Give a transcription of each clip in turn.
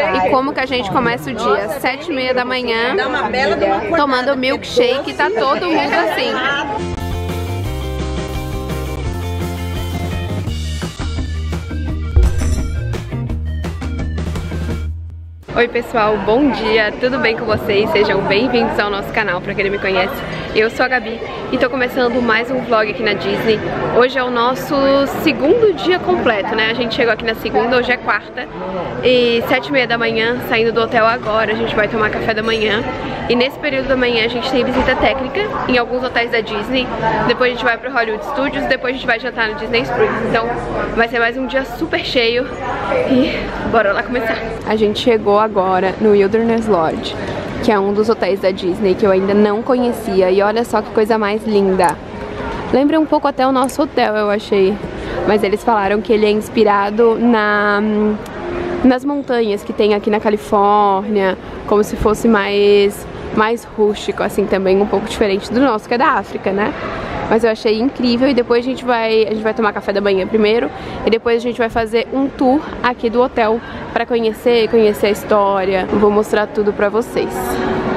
E como que a gente começa o dia? Sete e meia da manhã, tomando milkshake, tá todo mundo assim. Oi pessoal, bom dia, tudo bem com vocês? Sejam bem-vindos ao nosso canal, pra quem não me conhece, eu sou a Gabi e tô começando mais um vlog aqui na Disney. Hoje é o nosso segundo dia completo, né? A gente chegou aqui na segunda, hoje é quarta e sete e meia da manhã, saindo do hotel agora, a gente vai tomar café da manhã e nesse período da manhã a gente tem visita técnica em alguns hotéis da Disney, depois a gente vai pro Hollywood Studios, depois a gente vai jantar no Disney Springs, então vai ser mais um dia super cheio e bora lá começar. A gente chegou agora no Wilderness Lodge, que é um dos hotéis da Disney que eu ainda não conhecia. E olha só que coisa mais linda. Lembra um pouco até o nosso hotel, eu achei. Mas eles falaram que ele é inspirado na, nas montanhas que tem aqui na Califórnia, como se fosse mais, mais rústico, assim, também um pouco diferente do nosso, que é da África, né? Mas eu achei incrível e depois a gente vai, a gente vai tomar café da manhã primeiro e depois a gente vai fazer um tour aqui do hotel para conhecer, conhecer a história. vou mostrar tudo pra vocês.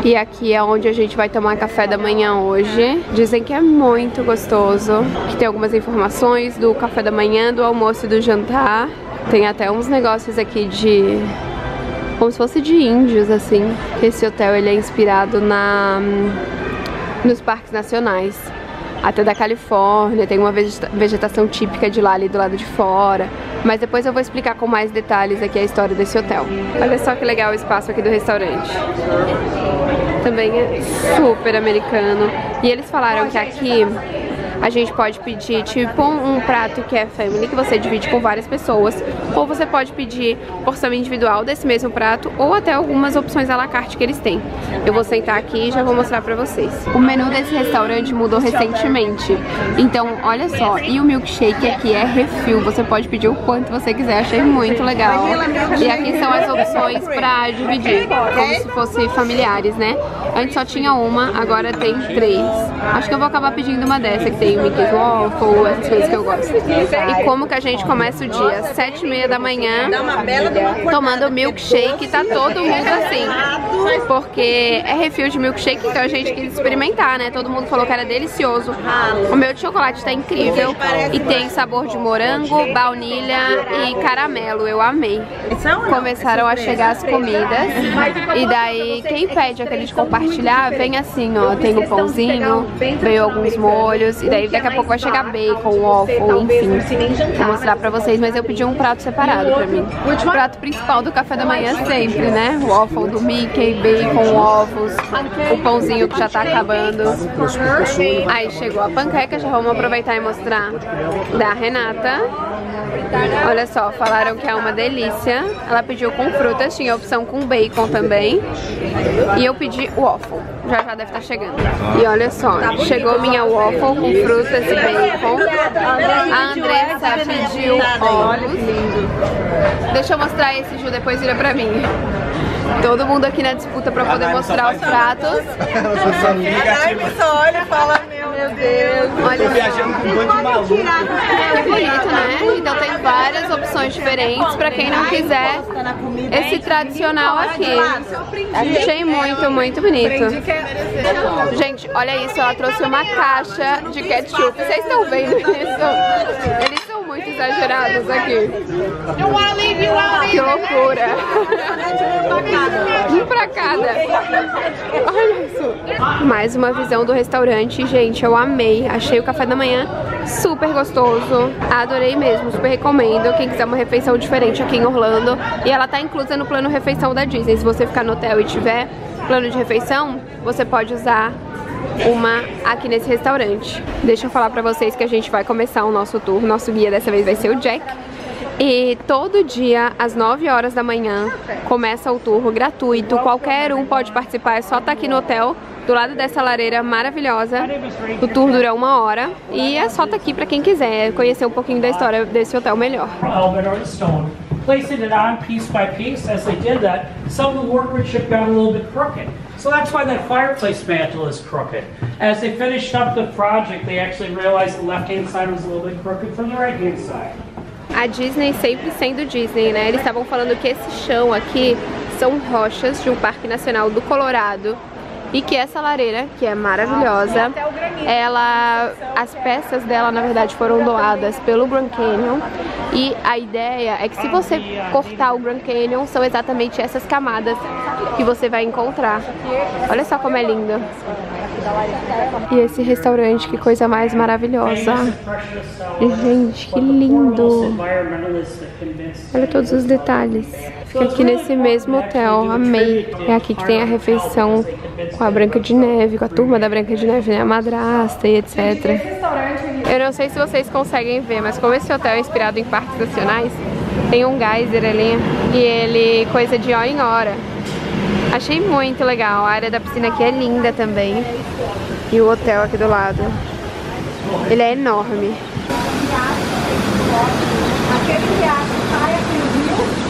E aqui é onde a gente vai tomar café da manhã hoje. Dizem que é muito gostoso, que tem algumas informações do café da manhã, do almoço e do jantar. Tem até uns negócios aqui de como se fosse de índios, assim. Esse hotel ele é inspirado na nos parques nacionais até da Califórnia, tem uma vegetação típica de lá ali do lado de fora. Mas depois eu vou explicar com mais detalhes aqui a história desse hotel. Olha só que legal o espaço aqui do restaurante. Também é super americano. E eles falaram que aqui a gente pode pedir tipo um, prato que é family, que você divide com várias pessoas, ou você pode pedir porção individual desse mesmo prato, ou até algumas opções à la carte que eles têm. Eu vou sentar aqui e já vou mostrar pra vocês. O menu desse restaurante mudou recentemente, então olha só, e o milkshake aqui é refil, você pode pedir o quanto você quiser, achei muito legal. E aqui são as opções pra dividir, como se fossem familiares, né? Antes só tinha uma, agora tem três. Acho que eu vou acabar pedindo uma dessa que tem tem Mickey's Waffle, essas coisas que eu gosto. E como que a gente começa o dia? Sete e meia da manhã, tomando milkshake, tá todo mundo assim. Porque é refil de milkshake, então a gente quis experimentar, né? Todo mundo falou que era delicioso. O meu de chocolate tá incrível e tem sabor de morango, baunilha e caramelo, eu amei. Começaram a chegar as comidas e daí quem pede aquele de compartilhar, vem assim, ó, tem o pãozinho, veio alguns molhos e daí aí daqui a pouco vai chegar bacon, waffle, enfim. Vou mostrar pra vocês, mas eu pedi um prato separado pra mim. O prato principal do café da manhã sempre, né? Waffle do Mickey, bacon, ovos, o pãozinho que já tá acabando. Aí chegou a panqueca, já vamos aproveitar e mostrar da Renata. Olha só, falaram que é uma delícia. Ela pediu com frutas, tinha opção com bacon também. E eu pedi waffle. Já já deve estar tá chegando. E olha só, chegou minha waffle com frutas e bacon. A Andressa pediu ovos. Deixa eu mostrar esse, Ju, depois vira pra mim. Todo mundo aqui na disputa pra poder mostrar os pratos. A só olha e fala, meu Deus. Olha viajando com um bando de maluco. Que bonito, né? Então tem várias opções diferentes pra quem não quiser esse tradicional aqui. Achei muito, muito bonito. Gente, olha isso, ela trouxe uma caixa de ketchup. Vocês estão vendo isso? Eles muito exagerados aqui. Que loucura. Um pra cada. Olha isso. Mais uma visão do restaurante, gente. Eu amei. Achei o café da manhã super gostoso. Adorei mesmo, super recomendo. Quem quiser uma refeição diferente aqui em Orlando. E ela tá inclusa no plano refeição da Disney. Se você ficar no hotel e tiver plano de refeição, você pode usar uma aqui nesse restaurante. Deixa eu falar pra vocês que a gente vai começar o nosso tour. Nosso guia dessa vez vai ser o Jack. E todo dia, às 9 horas da manhã, começa o tour gratuito. Qualquer um pode participar, é só estar tá aqui no hotel, do lado dessa lareira maravilhosa. O tour dura uma hora e é só estar tá aqui para quem quiser conhecer um pouquinho da história desse hotel melhor. Placing it on piece by piece. As they did that, some of the workmanship got a little bit crooked. So that's why that fireplace mantle is crooked. As they finished up the project, they actually realized the left-hand side was a little bit crooked from the right-hand side. a Disney sempre sendo Disney, né? Eles estavam falando que esse chão aqui são rochas de um parque nacional do Colorado e que essa lareira, que é maravilhosa, ela, as peças dela na verdade foram doadas pelo Grand Canyon e a ideia é que se você cortar o Grand Canyon são exatamente essas camadas que você vai encontrar. Olha só como é lindo. E esse restaurante, que coisa mais maravilhosa. Gente, que lindo. Olha todos os detalhes. Fica aqui nesse mesmo hotel, amei. É aqui que tem a refeição com a Branca de Neve, com a turma da Branca de Neve, né? A madrasta e etc. Eu não sei se vocês conseguem ver, mas como esse hotel é inspirado em parques nacionais, tem um geyser ali e ele coisa de hora em hora. Achei muito legal, a área da piscina aqui é linda também. E o hotel aqui do lado. Ele é enorme. Aquele sai aqui no rio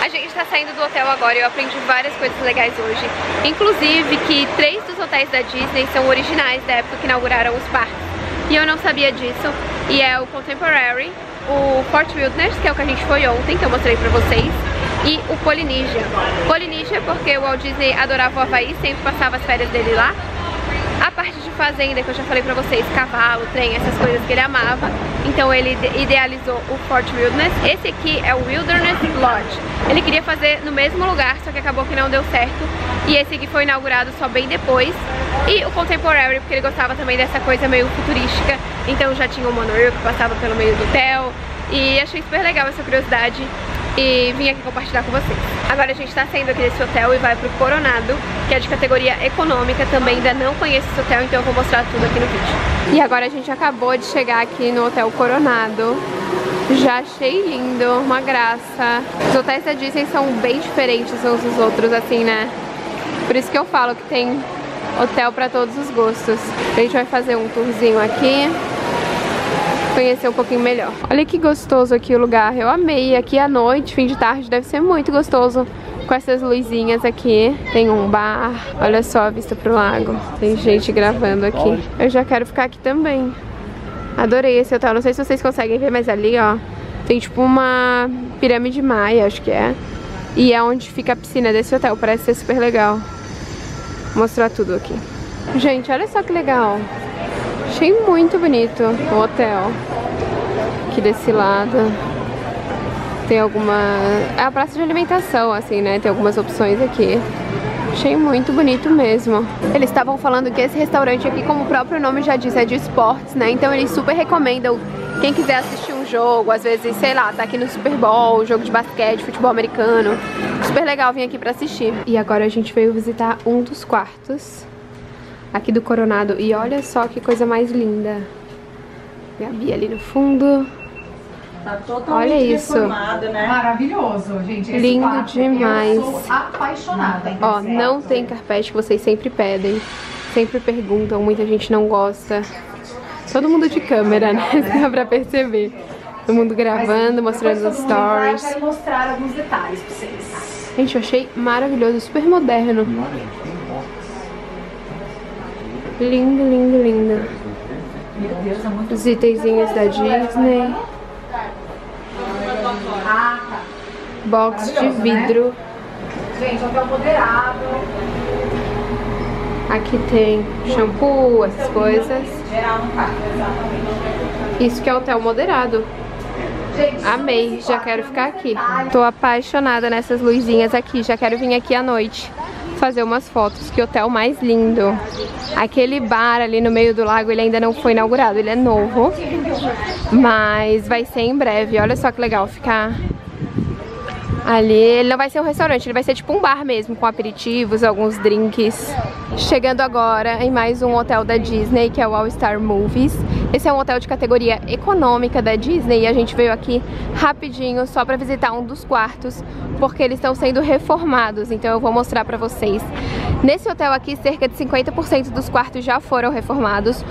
a gente está saindo do hotel agora e eu aprendi várias coisas legais hoje. Inclusive que três dos hotéis da Disney são originais da época que inauguraram os parques. E eu não sabia disso. E é o Contemporary, o Fort Wilderness, que é o que a gente foi ontem, que eu mostrei pra vocês, e o Polynesia. Polynesia porque o Walt Disney adorava o Havaí, sempre passava as férias dele lá. A parte de fazenda, que eu já falei pra vocês, cavalo, trem, essas coisas que ele amava. Então ele idealizou o Fort Wilderness. Esse aqui é o Wilderness Lodge. Ele queria fazer no mesmo lugar, só que acabou que não deu certo. E esse aqui foi inaugurado só bem depois. E o Contemporary, porque ele gostava também dessa coisa meio futurística. Então já tinha o monorail que passava pelo meio do hotel. E achei super legal essa curiosidade e vim aqui compartilhar com vocês. Agora a gente tá saindo aqui desse hotel e vai pro Coronado, que é de categoria econômica, também ainda não conheço esse hotel, então eu vou mostrar tudo aqui no vídeo. E agora a gente acabou de chegar aqui no Hotel Coronado, já achei lindo, uma graça. Os hotéis da Disney são bem diferentes uns dos outros, assim, né? Por isso que eu falo que tem hotel pra todos os gostos. A gente vai fazer um tourzinho aqui conhecer um pouquinho melhor. Olha que gostoso aqui o lugar, eu amei. Aqui à noite, fim de tarde, deve ser muito gostoso com essas luzinhas aqui. Tem um bar, olha só a vista pro lago. Tem gente gravando aqui. Eu já quero ficar aqui também. Adorei esse hotel, não sei se vocês conseguem ver, mas ali, ó, tem tipo uma pirâmide maia, acho que é. E é onde fica a piscina desse hotel, parece ser super legal. Vou mostrar tudo aqui. Gente, olha só que legal. Achei muito bonito o hotel. Aqui desse lado. Tem alguma... É a praça de alimentação, assim, né? Tem algumas opções aqui. Achei muito bonito mesmo. Eles estavam falando que esse restaurante aqui, como o próprio nome já diz, é de esportes, né? Então eles super recomendam quem quiser assistir um jogo, às vezes, sei lá, tá aqui no Super Bowl, jogo de basquete, futebol americano. Super legal vir aqui pra assistir. E agora a gente veio visitar um dos quartos aqui do Coronado. E olha só que coisa mais linda. Gabi ali no fundo. Tá totalmente Olha isso. Né? Maravilhoso, gente. Esse Lindo quarto, demais. Eu sou apaixonada. Ó, não tem carpete que vocês sempre pedem. Sempre perguntam, muita gente não gosta. Todo mundo de câmera, né? Dá pra perceber. Todo mundo gravando, mostrando os stories. Eu quero mostrar alguns detalhes pra vocês. Gente, eu achei maravilhoso, super moderno. Lindo, lindo, lindo. Os itenzinhos da Disney. Box de vidro. Né? Gente, hotel moderado. Aqui tem shampoo, essas coisas. Isso que é hotel moderado. Amei, já quero ficar aqui. Tô apaixonada nessas luzinhas aqui, já quero vir aqui à noite fazer umas fotos. Que hotel mais lindo. Aquele bar ali no meio do lago, ele ainda não foi inaugurado, ele é novo. Mas vai ser em breve. Olha só que legal ficar ali. Ele não vai ser um restaurante, ele vai ser tipo um bar mesmo, com aperitivos, alguns drinks. Chegando agora em mais um hotel da Disney, que é o All Star Movies. Esse é um hotel de categoria econômica da Disney e a gente veio aqui rapidinho só pra visitar um dos quartos, porque eles estão sendo reformados, então eu vou mostrar pra vocês. Nesse hotel aqui, cerca de 50% dos quartos já foram reformados,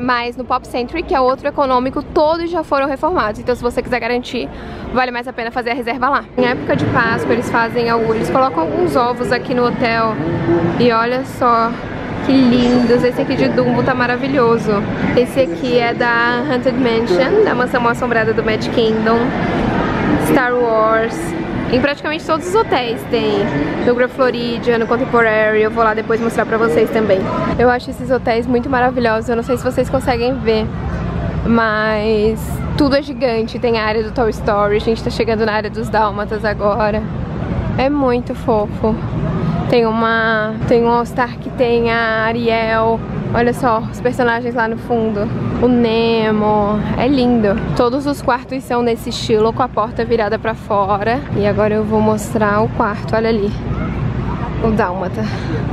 mas no Pop Century, que é outro econômico, todos já foram reformados. Então se você quiser garantir, vale mais a pena fazer a reserva lá. Em época de Páscoa, eles fazem algo, eles colocam alguns ovos aqui no hotel e olha só Que lindos. Esse aqui de Dumbo tá maravilhoso. Esse aqui é da Haunted Mansion, da mansão assombrada do Mad Kingdom. Star Wars. Em praticamente todos os hotéis tem. No Grand Floridian, no Contemporary. Eu vou lá depois mostrar pra vocês também. Eu acho esses hotéis muito maravilhosos. Eu não sei se vocês conseguem ver. Mas tudo é gigante. Tem a área do Toy Story. A gente tá chegando na área dos Dálmatas agora. É muito fofo. Tem uma... Tem um All-Star que tem a Ariel. Olha só, os personagens lá no fundo. O Nemo. É lindo. Todos os quartos são nesse estilo, com a porta virada pra fora. E agora eu vou mostrar o quarto, olha ali. O Dálmata.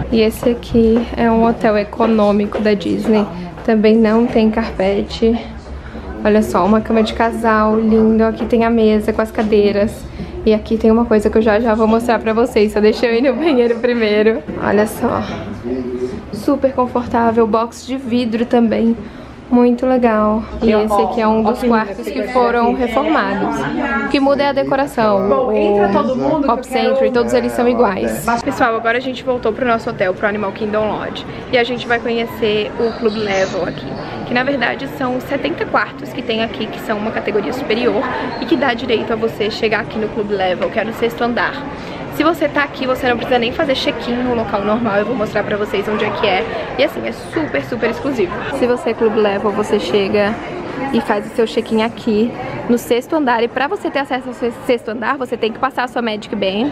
E esse aqui é um hotel econômico da Disney. Também não tem carpete. Olha só, uma cama de casal, lindo. Aqui tem a mesa com as cadeiras. E aqui tem uma coisa que eu já já vou mostrar pra vocês, só deixa eu ir no banheiro primeiro. Olha só. Super confortável, box de vidro também. Muito legal. E esse aqui é um dos quartos que foram reformados. O que muda é a decoração. O Pop Century, todos eles são iguais. Pessoal, agora a gente voltou pro nosso hotel, pro Animal Kingdom Lodge. E a gente vai conhecer o Club Level aqui. Que na verdade são 70 quartos que tem aqui, que são uma categoria superior. E que dá direito a você chegar aqui no Club Level, que é no sexto andar. Se você tá aqui, você não precisa nem fazer check-in no local normal, eu vou mostrar pra vocês onde é que é. E assim, é super, super exclusivo. Se você é Club Level, você chega e faz o seu check-in aqui no sexto andar. E pra você ter acesso ao sexto andar, você tem que passar a sua Magic Band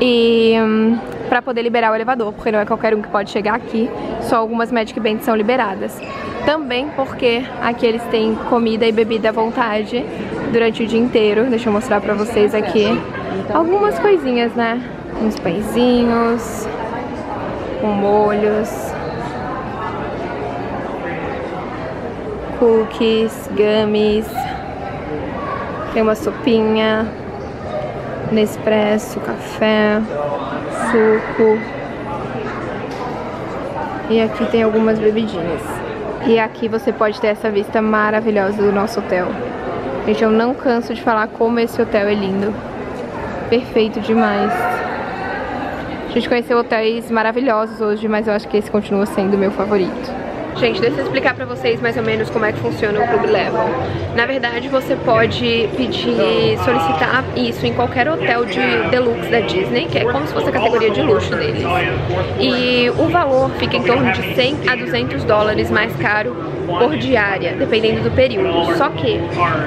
e um, pra poder liberar o elevador, porque não é qualquer um que pode chegar aqui, só algumas Magic Bands são liberadas. Também porque aqui eles têm comida e bebida à vontade durante o dia inteiro. Deixa eu mostrar pra vocês aqui algumas coisinhas, né? Uns pãezinhos, com molhos, cookies, gummies, tem uma sopinha, Nespresso, café, suco. E aqui tem algumas bebidinhas. E aqui você pode ter essa vista maravilhosa do nosso hotel. Gente, eu não canso de falar como esse hotel é lindo. Perfeito demais. A gente conheceu hotéis maravilhosos hoje, mas eu acho que esse continua sendo o meu favorito. Gente, deixa eu explicar pra vocês mais ou menos como é que funciona o Club Level. Na verdade, você pode pedir, solicitar isso em qualquer hotel de deluxe da Disney, que é como se fosse a categoria de luxo deles. E o valor fica em torno de 100 a 200 dólares mais caro por diária, dependendo do período. Só que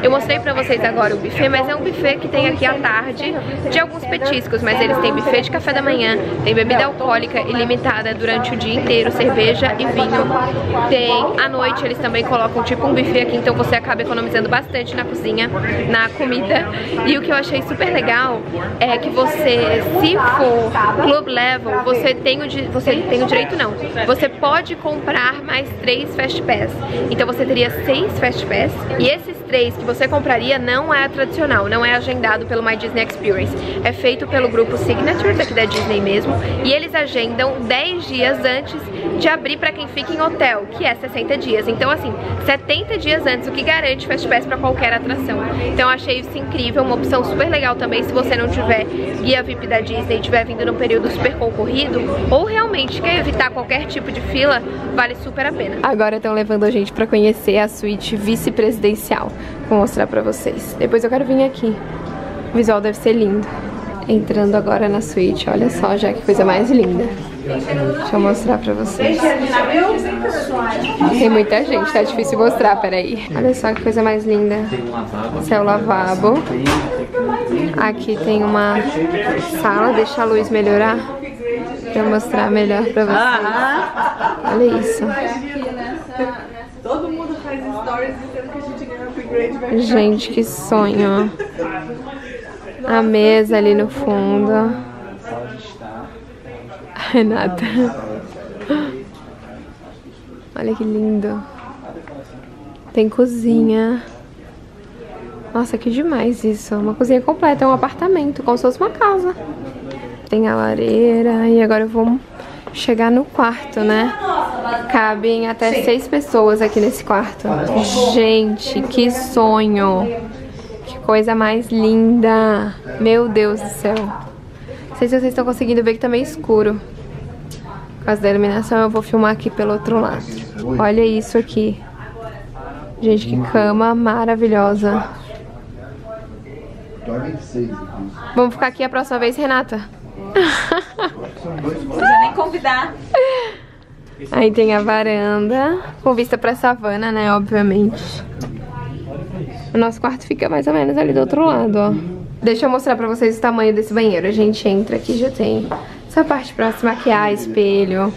eu mostrei pra vocês agora o buffet, mas é um buffet que tem aqui à tarde de alguns petiscos, mas eles têm buffet de café da manhã, tem bebida alcoólica ilimitada durante o dia inteiro, cerveja e vinho. Tem à noite, eles também colocam tipo um buffet aqui, então você acaba economizando bastante na cozinha, na comida. E o que eu achei super legal é que você, se for club level, você tem o, você tem o direito não. Você pode comprar mais três Fast Pass. Então você teria seis Fast Pass e esses três que você compraria não é tradicional, não é agendado pelo My Disney Experience. É feito pelo grupo Signatures aqui da Disney mesmo e eles agendam 10 dias antes de abrir pra quem fica em hotel, que é 60 dias. Então assim, 70 dias antes, o que garante Fast Pass pra qualquer atração. Então achei isso incrível, uma opção super legal também se você não tiver guia VIP da Disney e estiver vindo num período super concorrido ou realmente quer evitar qualquer tipo de fila, vale super a pena. Agora estão levando a gente pra conhecer a suíte vice-presidencial. Vou mostrar pra vocês. Depois eu quero vir aqui. O visual deve ser lindo. Entrando agora na suíte, olha só já que coisa mais linda. Deixa eu mostrar pra vocês. Tem muita gente, tá difícil mostrar, peraí. Olha só que coisa mais linda. Esse é o lavabo. Aqui tem uma sala, deixa a luz melhorar. Pra mostrar melhor pra vocês. Olha isso. Todo mundo faz stories Gente, que sonho. A mesa ali no fundo. Renata. Olha que lindo. Tem cozinha. Nossa, que demais isso. Uma cozinha completa, é um apartamento, como se fosse uma casa. Tem a lareira e agora eu vou chegar no quarto, né? Cabem até seis pessoas aqui nesse quarto. Gente, que sonho! Que coisa mais linda! Meu Deus do céu! Sei se vocês estão conseguindo ver que tá meio escuro. Por causa da iluminação, eu vou filmar aqui pelo outro lado. Olha isso aqui. Gente, que cama maravilhosa. Vamos ficar aqui a próxima vez, Renata? Não precisa nem convidar. Aí tem a varanda, com vista pra savana, né, obviamente. O nosso quarto fica mais ou menos ali do outro lado, ó. Deixa eu mostrar pra vocês o tamanho desse banheiro. A gente entra aqui, já tem essa parte próxima aqui, ah, espelho.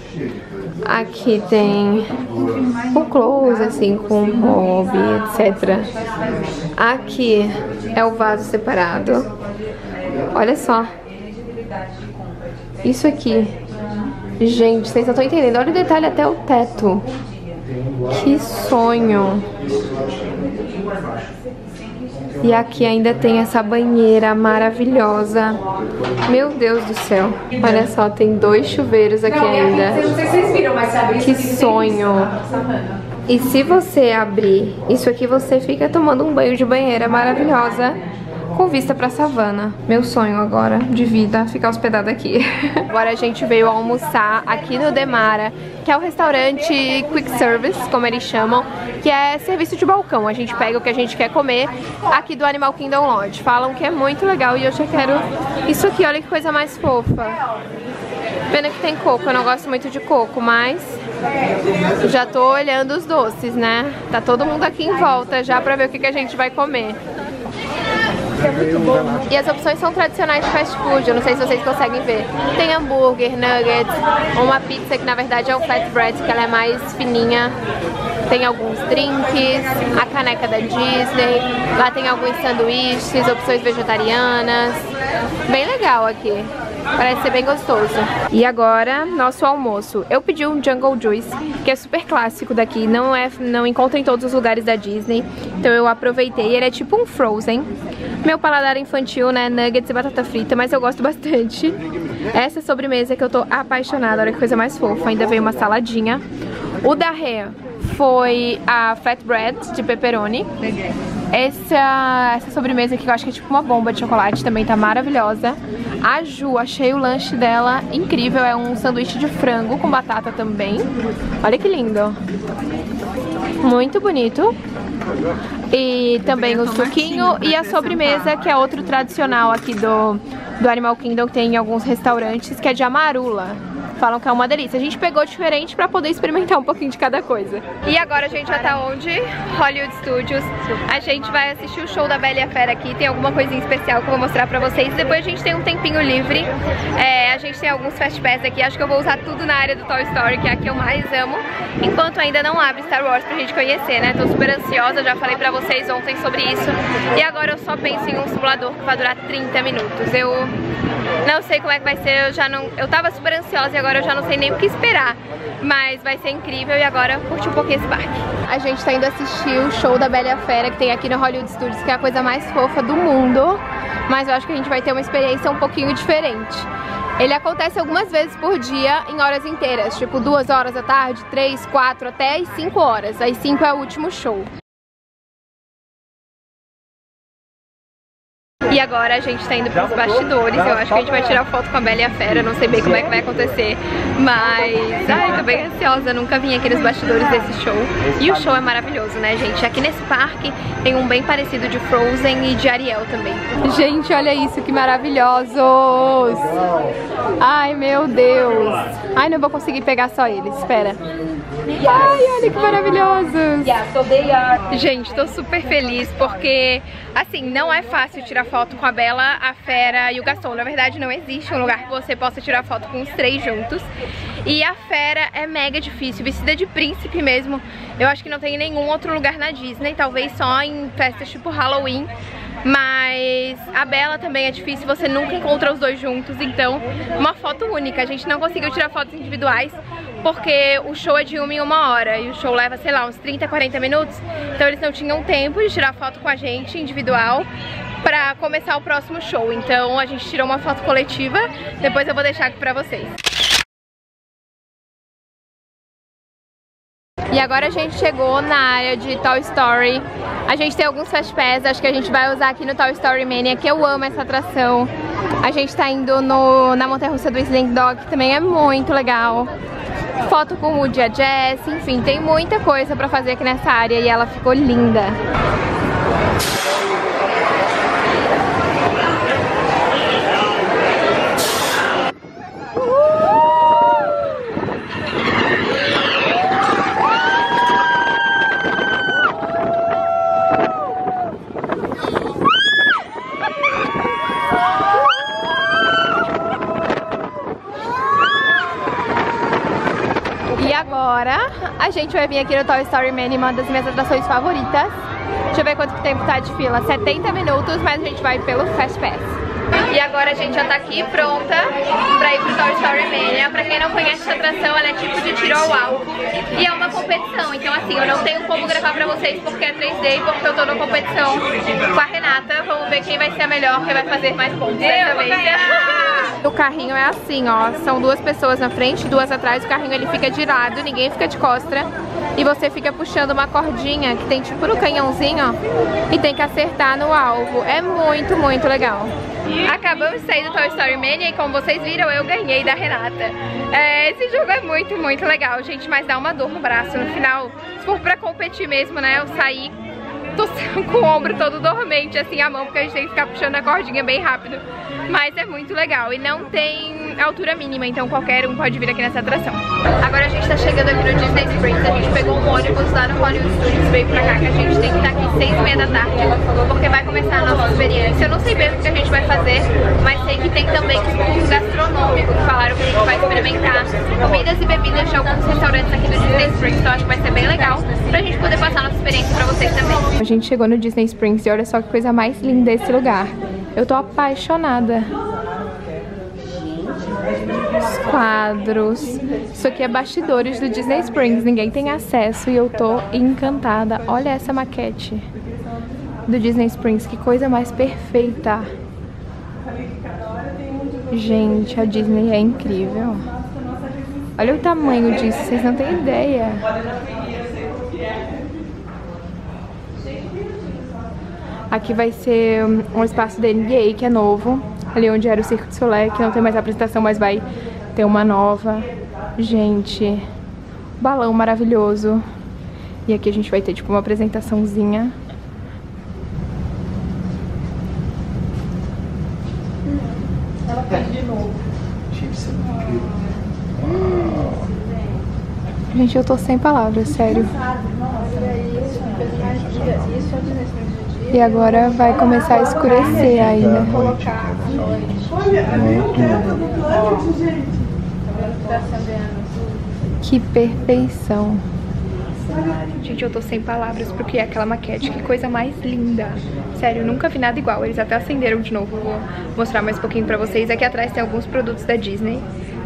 Aqui tem um close, assim, com hobby, etc. Aqui é o vaso separado. Olha só. Isso aqui. Gente, vocês não estão entendendo. Olha o detalhe até o teto. Que sonho. E aqui ainda tem essa banheira maravilhosa. Meu Deus do céu. Olha só, tem dois chuveiros aqui ainda. Não sei se vocês viram, mas se abrir Que sonho. E se você abrir isso aqui, você fica tomando um banho de banheira maravilhosa com vista pra savana. Meu sonho agora de vida, ficar hospedada aqui. Agora a gente veio almoçar aqui no Demara, que é o restaurante Quick Service, como eles chamam, que é serviço de balcão. A gente pega o que a gente quer comer aqui do Animal Kingdom Lodge. Falam que é muito legal e eu já quero isso aqui, olha que coisa mais fofa. Pena que tem coco, eu não gosto muito de coco, mas já tô olhando os doces, né? Tá todo mundo aqui em volta já pra ver o que, que a gente vai comer. E as opções são tradicionais de fast food, eu não sei se vocês conseguem ver. Tem hambúrguer, nuggets, uma pizza que na verdade é um flatbread, que ela é mais fininha. Tem alguns drinks, a caneca da Disney, lá tem alguns sanduíches, opções vegetarianas. Bem legal aqui. Parece ser bem gostoso. E agora, nosso almoço. Eu pedi um Jungle Juice, que é super clássico daqui, não é, não encontra em todos os lugares da Disney. Então eu aproveitei, ele é tipo um Frozen. Meu paladar infantil, né, nuggets e batata frita, mas eu gosto bastante. Essa sobremesa que eu tô apaixonada, olha que coisa mais fofa. Ainda veio uma saladinha. O da Ré foi a flatbread de pepperoni. Essa, essa sobremesa aqui, que eu acho que é tipo uma bomba de chocolate, também tá maravilhosa. A Ju, achei o lanche dela incrível, é um sanduíche de frango com batata também. Olha que lindo. Muito bonito. E também o suquinho e a sobremesa, que é outro tradicional aqui do, do Animal Kingdom, que tem em alguns restaurantes, que é de amarula. Falam que é uma delícia. A gente pegou diferente pra poder experimentar um pouquinho de cada coisa. E agora a gente já tá onde? Hollywood Studios. A gente vai assistir o show da Bela e a Fera aqui. Tem alguma coisinha especial que eu vou mostrar pra vocês. Depois a gente tem um tempinho livre. É, a gente tem alguns Fast aqui. Acho que eu vou usar tudo na área do Toy Story, que é a que eu mais amo. Enquanto ainda não abre Star Wars pra gente conhecer, né? Tô super ansiosa, já falei pra vocês ontem sobre isso. E agora eu só penso em um simulador que vai durar 30 minutos. Eu não sei como é que vai ser, eu já não... Eu tava super ansiosa e agora eu já não sei nem o que esperar. Mas vai ser incrível e agora curte um pouquinho esse parque. A gente tá indo assistir o show da Bela Fera que tem aqui no Hollywood Studios, que é a coisa mais fofa do mundo. Mas eu acho que a gente vai ter uma experiência um pouquinho diferente. Ele acontece algumas vezes por dia em horas inteiras, tipo duas horas da tarde, três, quatro, até as cinco horas. Às cinco é o último show. E agora a gente tá indo pros bastidores, eu acho que a gente vai tirar foto com a Bela e a Fera, não sei bem como é que vai acontecer, mas... Ai, tô bem ansiosa, nunca vim aqui nos bastidores desse show. E o show é maravilhoso, né, gente? Aqui nesse parque tem um bem parecido de Frozen e de Ariel também. Gente, olha isso, que maravilhosos! Ai, meu Deus! Ai, não vou conseguir pegar só eles, espera. Ai, olha que maravilhosos! Gente, tô super feliz porque, assim, não é fácil tirar foto com a Bela, a Fera e o Gaston. Na verdade, não existe um lugar que você possa tirar foto com os três juntos. E a Fera é mega difícil, vestida de príncipe mesmo. Eu acho que não tem em nenhum outro lugar na Disney, talvez só em festas tipo Halloween. Mas a Bela também é difícil, você nunca encontra os dois juntos, então uma foto única. A gente não conseguiu tirar fotos individuais porque o show é de uma em uma hora e o show leva, sei lá, uns 30, 40 minutos. Então eles não tinham tempo de tirar foto com a gente individual pra começar o próximo show. Então a gente tirou uma foto coletiva, depois eu vou deixar aqui pra vocês. E agora a gente chegou na área de Toy Story. A gente tem alguns Fast Pass, acho que a gente vai usar aqui no Toy Story Mania, que eu amo essa atração. A gente tá indo no, na montanha-russa do Sling Dog, que também é muito legal. Foto com o dia Jess, enfim, tem muita coisa pra fazer aqui nessa área e ela ficou linda. E agora a gente vai vir aqui no Toy Story Mania, uma das minhas atrações favoritas. Deixa eu ver quanto tempo tá de fila. 70 minutos, mas a gente vai pelo Fast Pass. E agora a gente já tá aqui pronta pra ir pro Toy Story Mania. Pra quem não conhece essa atração, ela é tipo de tiro ao alvo. E é uma competição, então assim, eu não tenho como gravar pra vocês porque é 3D e porque eu tô numa competição com a Renata. Vamos ver quem vai ser a melhor, quem vai fazer mais pontos dessa vez. O carrinho é assim, ó, são duas pessoas na frente, duas atrás, o carrinho ele fica de lado, ninguém fica de costa e você fica puxando uma cordinha que tem tipo no canhãozinho, ó, e tem que acertar no alvo. É muito, muito legal. Acabamos de sair do Toy Story Mania e como vocês viram, eu ganhei da Renata. É, esse jogo é muito, muito legal, gente, mas dá uma dor no braço no final. Se for pra competir mesmo, né, eu saí tô com o ombro todo dormente, assim, a mão, porque a gente tem que ficar puxando a cordinha bem rápido. Mas é muito legal e não tem altura mínima, então qualquer um pode vir aqui nessa atração. Agora a gente tá chegando aqui no Disney Springs, a gente pegou um ônibus lá no Hollywood Studios, veio pra cá, que a gente tem que estar aqui seis e meia da tarde, porque vai começar a nossa experiência. Eu não sei mesmo o que a gente vai fazer, mas sei que tem também um gastronômico, que falaram que a gente vai experimentar comidas e bebidas de alguns restaurantes aqui do Disney Springs, então acho que vai ser bem legal, pra gente poder passar nossa experiência pra vocês também. A gente chegou no Disney Springs e olha só que coisa mais linda esse lugar. Eu tô apaixonada. Os quadros. Isso aqui é bastidores do Disney Springs. Ninguém tem acesso e eu tô encantada. Olha essa maquete do Disney Springs. Que coisa mais perfeita. Gente, a Disney é incrível. Olha o tamanho disso. Vocês não têm ideia. Aqui vai ser um espaço da NBA, que é novo. Ali onde era o Circo de Solé, que não tem mais apresentação, mas vai ter uma nova. Gente, balão maravilhoso. E aqui a gente vai ter tipo uma apresentaçãozinha. Ela fez de novo. Gente, eu tô sem palavras, sério. E agora vai começar a escurecer ainda. Que perfeição. Gente, eu tô sem palavras porque é aquela maquete, que coisa mais linda. Sério, nunca vi nada igual. Eles até acenderam de novo. Vou mostrar mais um pouquinho pra vocês. Aqui atrás tem alguns produtos da Disney,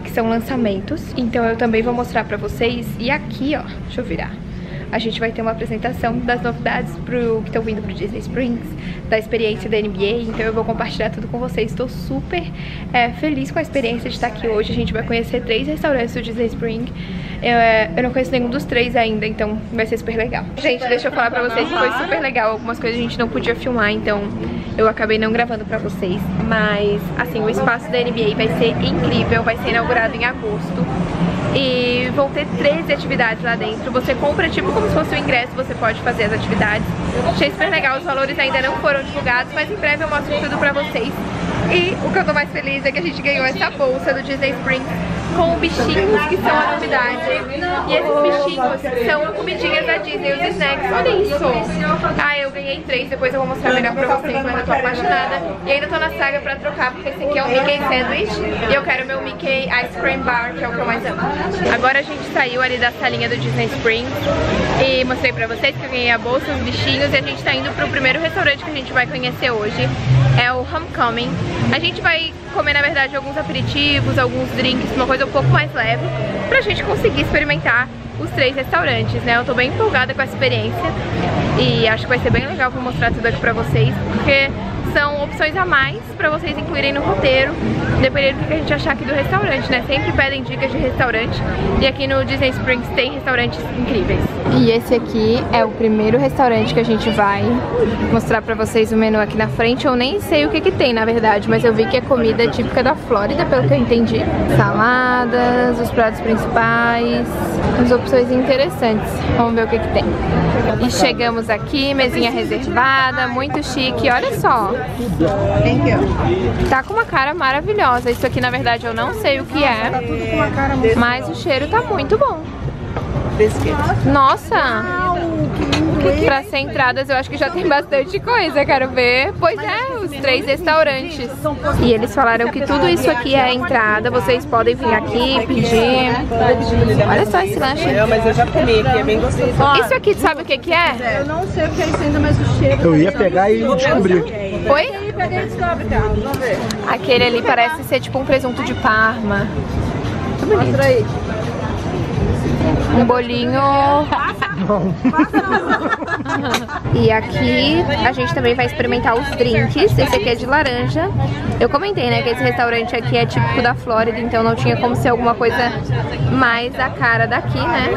que são lançamentos. Então eu também vou mostrar pra vocês. E aqui, ó, deixa eu virar a gente vai ter uma apresentação das novidades pro, que estão vindo pro Disney Springs, da experiência da NBA, então eu vou compartilhar tudo com vocês. Estou super é, feliz com a experiência de estar aqui hoje. A gente vai conhecer três restaurantes do Disney Springs. Eu, é, eu não conheço nenhum dos três ainda, então vai ser super legal. Gente, deixa eu falar pra vocês que foi super legal. Algumas coisas a gente não podia filmar, então eu acabei não gravando pra vocês. Mas, assim, o espaço da NBA vai ser incrível, vai ser inaugurado em agosto. E vão ter 13 atividades lá dentro. Você compra tipo como se fosse o ingresso, você pode fazer as atividades. Achei super legal, os valores ainda não foram divulgados, mas em breve eu mostro tudo pra vocês. E o que eu tô mais feliz é que a gente ganhou essa bolsa do Disney Springs com bichinhos que são a novidade. E esses bichinhos são comidinhas da Disney, os snacks. Olha isso! Ah, eu ganhei três, depois eu vou mostrar melhor pra vocês, mas eu tô apaixonada. E ainda tô na saga pra trocar, porque esse aqui é o Mickey Sandwich e eu quero meu Mickey Ice Cream Bar, que é o que eu mais amo. Agora a gente saiu ali da salinha do Disney Springs e mostrei pra vocês que eu ganhei a bolsa, os bichinhos, e a gente tá indo pro primeiro restaurante que a gente vai conhecer hoje. É o Homecoming. A gente vai comer, na verdade, alguns aperitivos, alguns drinks, uma coisa um pouco mais leve, pra gente conseguir experimentar os três restaurantes, né? Eu tô bem empolgada com a experiência e acho que vai ser bem legal, vou mostrar tudo aqui pra vocês, porque são opções a mais pra vocês incluírem no roteiro, dependendo do que a gente achar aqui do restaurante, né? Sempre pedem dicas de restaurante e aqui no Disney Springs tem restaurantes incríveis. E esse aqui é o primeiro restaurante que a gente vai mostrar pra vocês o menu aqui na frente. Eu nem sei o que que tem, na verdade, mas eu vi que é comida típica da Flórida, pelo que eu entendi. Saladas, os pratos principais, as opções interessantes. Vamos ver o que que tem. E chegamos aqui, mesinha reservada, muito chique. Olha só. Tá com uma cara maravilhosa. Isso aqui, na verdade, eu não sei o que é. Mas o cheiro tá muito bom. Nossa! Pra ser entradas eu acho que já tem bastante coisa, quero ver. Pois é, os três restaurantes. E eles falaram que tudo isso aqui é a entrada, vocês podem vir aqui, pedir. Olha só esse lanche. É, mas eu já comi aqui, é bem gostoso. Isso aqui, sabe o que que é? Eu não sei o que é isso ainda, mas o cheiro... Eu ia pegar e descobrir. Oi? Aquele ali parece ser tipo um presunto de parma. Mostra aí. Um bolinho. e aqui a gente também vai experimentar os drinks. Esse aqui é de laranja. Eu comentei, né, que esse restaurante aqui é típico da Flórida, então não tinha como ser alguma coisa mais a cara daqui, né?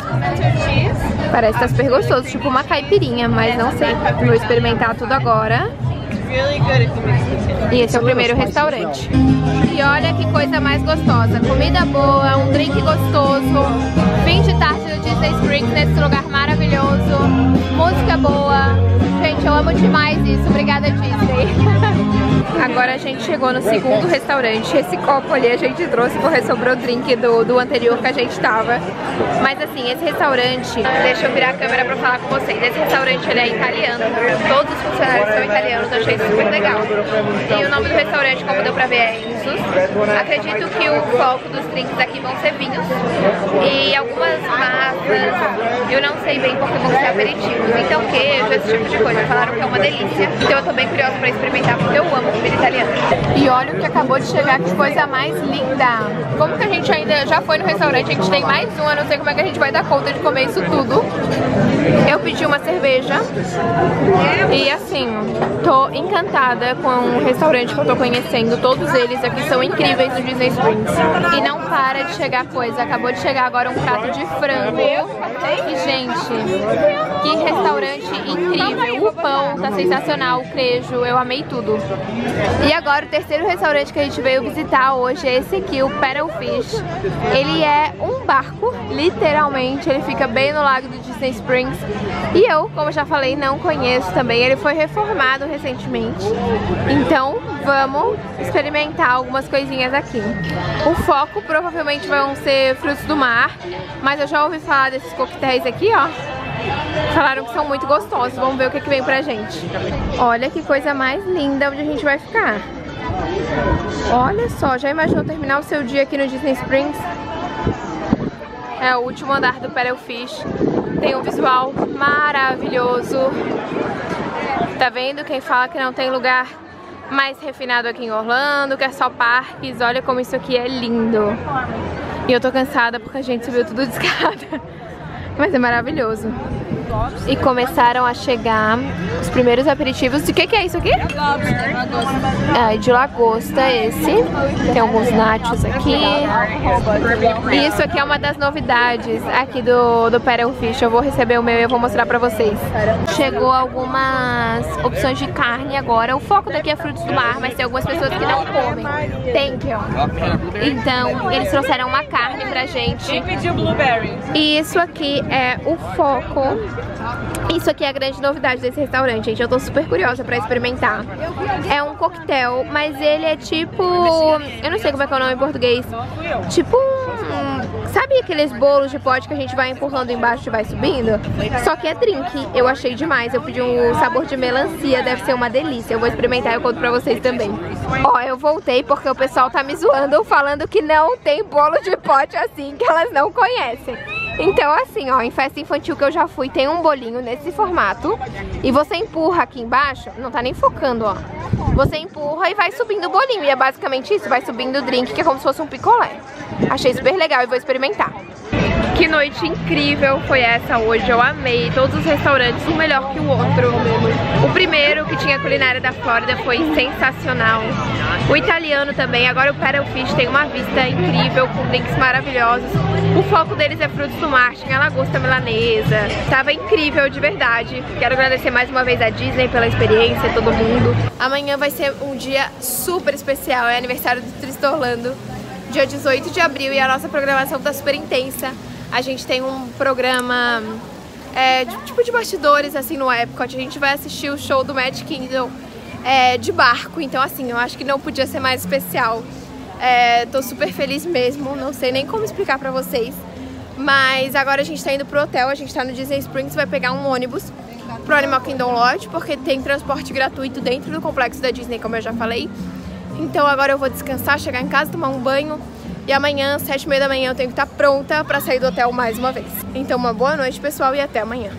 Parece que tá super gostoso, tipo uma caipirinha, mas não sei. Vou experimentar tudo agora. E esse é o primeiro restaurante. E olha que coisa mais gostosa. Comida boa, um drink gostoso. Fim de tarde no Disney Springs, nesse lugar maravilhoso. Música boa. Gente, eu amo demais isso. Obrigada, Disney. Agora a gente chegou no segundo restaurante. Esse copo ali a gente trouxe porque sobrou o drink do, do anterior que a gente tava. Mas assim, esse restaurante... Deixa eu virar a câmera pra falar com vocês. Esse restaurante, ele é italiano. Todos os funcionários são italianos. Eu achei super legal. E o nome do restaurante, como deu pra ver, é Insus. Acredito que o foco dos drinks aqui vão ser vinhos. E algumas massas. Eu não sei bem porque vão ser aperitivos. Então queijo, esse tipo de coisa. Falaram que é uma delícia. Então eu tô bem curiosa pra experimentar porque eu amo comida italiana. E olha o que acabou de chegar, que coisa mais linda. Como que a gente ainda já foi no restaurante, a gente tem mais um, eu não sei como é que a gente vai dar conta de comer isso tudo. Eu pedi uma cerveja e assim, tô encantada com o restaurante que eu tô conhecendo. Todos eles aqui são incríveis no Disney Springs. E não para de chegar coisa. Acabou de chegar agora um prato de frango. E gente, que restaurante incrível. O pão tá sensacional, o queijo, eu amei tudo. E agora o terceiro restaurante que a gente veio visitar hoje é esse aqui, o Paddlefish. Ele é um barco, literalmente, ele fica bem no lago do Disney Springs. E eu, como já falei, não conheço também. Ele foi reformado recentemente. Então, vamos experimentar algumas coisinhas aqui. O foco provavelmente vão ser frutos do mar, mas eu já ouvi falar desses coquetéis aqui, ó. Falaram que são muito gostosos. Vamos ver o que, que vem pra gente. Olha que coisa mais linda onde a gente vai ficar. Olha só, já imaginou terminar o seu dia aqui no Disney Springs? É o último andar do Paddlefish. Tem um visual maravilhoso. Tá vendo? Quem fala que não tem lugar mais refinado aqui em Orlando, que é só parques. Olha como isso aqui é lindo. E eu tô cansada porque a gente subiu tudo de escada. Mas é maravilhoso. E começaram a chegar os primeiros aperitivos. De que que é isso aqui? É, de lagosta esse. Tem alguns nachos aqui. E isso aqui é uma das novidades aqui do, do Paddlefish. Eu vou receber o meu e eu vou mostrar pra vocês. Chegou algumas opções de carne agora. O foco daqui é frutos do mar, mas tem algumas pessoas que não comem. Thank you. Então, eles trouxeram uma carne pra gente. E isso aqui é o foco. Isso aqui é a grande novidade desse restaurante, gente. Eu tô super curiosa pra experimentar. É um coquetel, mas ele é tipo... Eu não sei como é que é o nome em português. Tipo um... Sabe aqueles bolos de pote que a gente vai empurrando embaixo e vai subindo? Só que é drink. Eu achei demais. Eu pedi um sabor de melancia, deve ser uma delícia. Eu vou experimentar e eu conto pra vocês também. Ó, eu voltei porque o pessoal tá me zoando falando que não tem bolo de pote assim, que elas não conhecem. Então assim, ó, em festa infantil que eu já fui, tem um bolinho nesse formato e você empurra aqui embaixo, não tá nem focando, ó. Você empurra e vai subindo o bolinho e é basicamente isso, vai subindo o drink que é como se fosse um picolé. Achei super legal e vou experimentar. Que noite incrível foi essa hoje, eu amei todos os restaurantes, um melhor que o outro. O primeiro, que tinha culinária da Flórida, foi sensacional. O italiano também, agora o Paddle Fish tem uma vista incrível, com drinks maravilhosos. O foco deles é frutos do mar, tinha lagosta milanesa, tava incrível de verdade. Quero agradecer mais uma vez a Disney pela experiência, todo mundo. Amanhã vai ser um dia super especial, é aniversário do Triste Orlando, dia 18 de abril, e a nossa programação tá super intensa. A gente tem um programa é, de, tipo de bastidores assim no Epcot. A gente vai assistir o show do Magic Kingdom é, de barco. Então assim, eu acho que não podia ser mais especial. É, tô super feliz mesmo, não sei nem como explicar pra vocês. Mas agora a gente tá indo pro hotel, a gente tá no Disney Springs, vai pegar um ônibus pro Animal Kingdom Lodge, porque tem transporte gratuito dentro do complexo da Disney, como eu já falei. Então agora eu vou descansar, chegar em casa, tomar um banho e amanhã, sete e meia da manhã, eu tenho que estar pronta para sair do hotel mais uma vez. Então uma boa noite, pessoal, e até amanhã.